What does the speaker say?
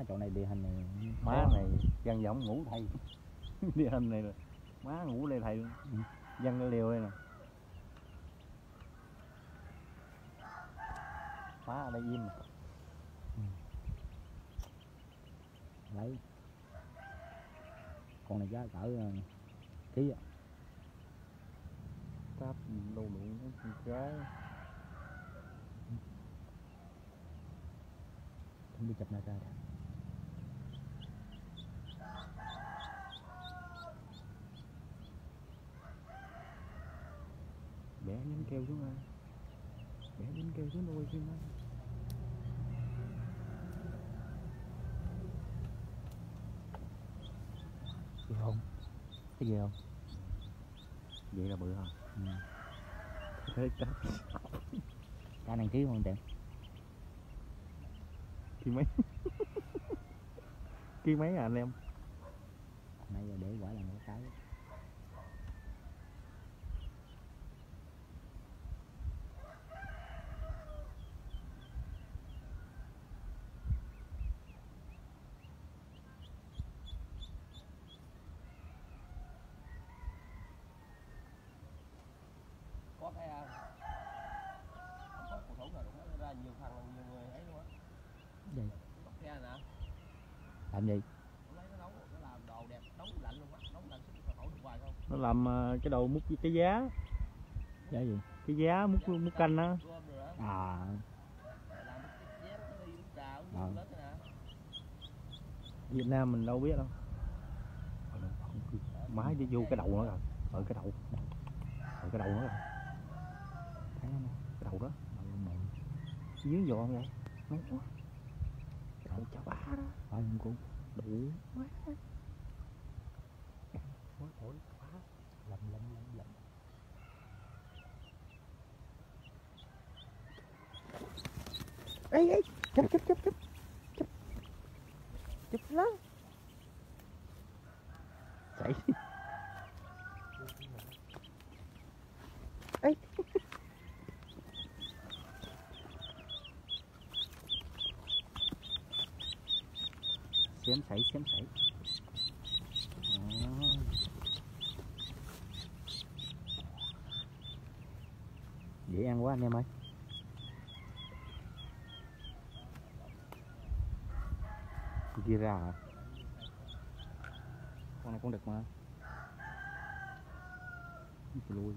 má chỗ này địa hình này má này dân giống ngủ thầy đi hình này là má ngủ đây thầy luôn Ừ. dân cái liều đây nè má ở đây im à. lấy con này giá cỡ ờ, ký ạ. đâu đủ con gái không biết chụp này ra được. Nhánh keo xuống ai bẻ nhánh keo xuống đôi phim ai Ghê không? Cái gì không? Vậy là bự hả? Ừ. thế cá cá năng ký không tiền ký mấy? Ký mấy à anh em nãy giờ để quả là một cái có cái à, không có cầu thủ nào cũng ra nhiều thằng là nhiều người ấy luôn á. Gì? Bắt ra nè. Làm gì? Nó làm ờ, cái đầu múc cái giá. Giá gì? Cái giá múc múc canh á. đó à. Cái cái Ờ. nè. Việt Nam mình đâu biết đâu. Má đi vô cái đầu nó rồi. Ở cái đầu ở cái đầu nó rồi thấy không cái đầu đó đầu mày vô không vậy. Nóng quá đầu chà bá đó. Không cô đủ. Quá. Quá thổi quá. Lầm lầm lầm lầm. Ê ê chụp chụp chụp chụp chụp chụp lắm chạy ê xém sảy xém sảy dễ ăn quá anh em ơi. Kia ra hả? Con này con đực mà. Ui, lui